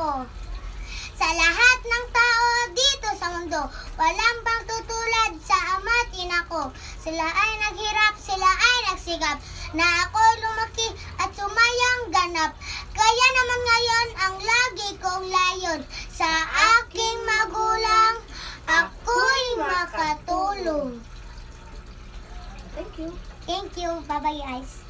ina ko. Sa lahat ng tao dito sa mundo, walang pagtutulad sa ama at ina ko. Sila ay naghirap, sila ay nagsigap, na ako lumaki at sumayang ganap. Kaya naman ngayon ang lagi kong layon sa aking magulang, ako'y makatulong. Thank you. Thank you. Bye-bye, guys.